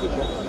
people.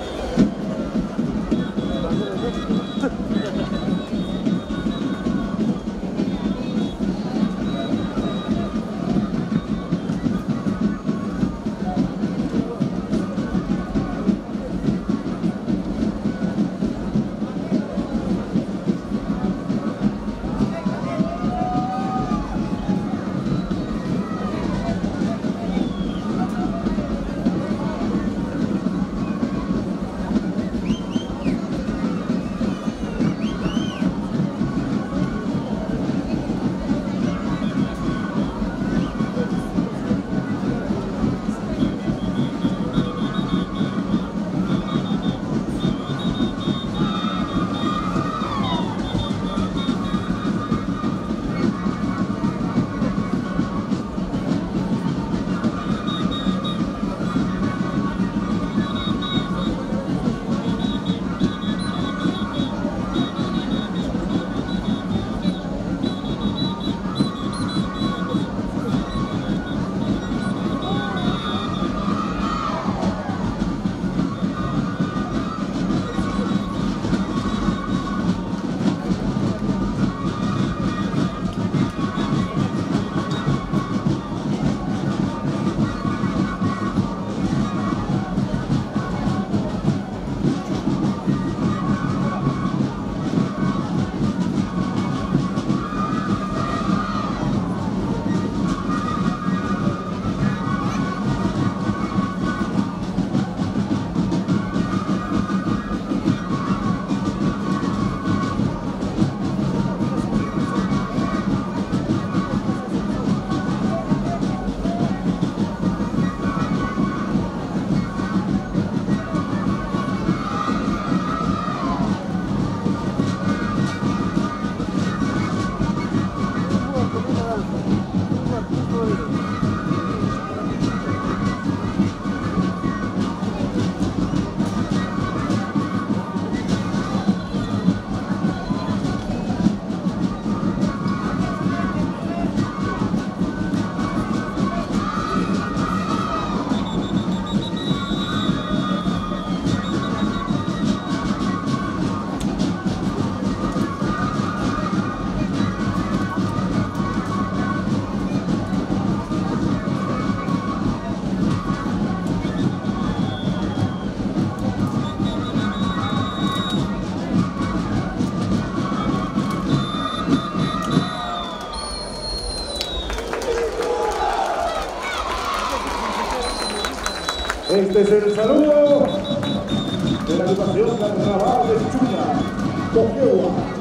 Este es el saludo de la agrupación Carnaval de Chuña, Coquegua.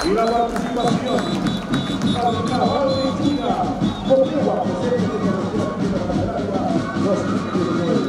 Participación. Carnaval de China. Coquegua, presente de la Candelaria 2019.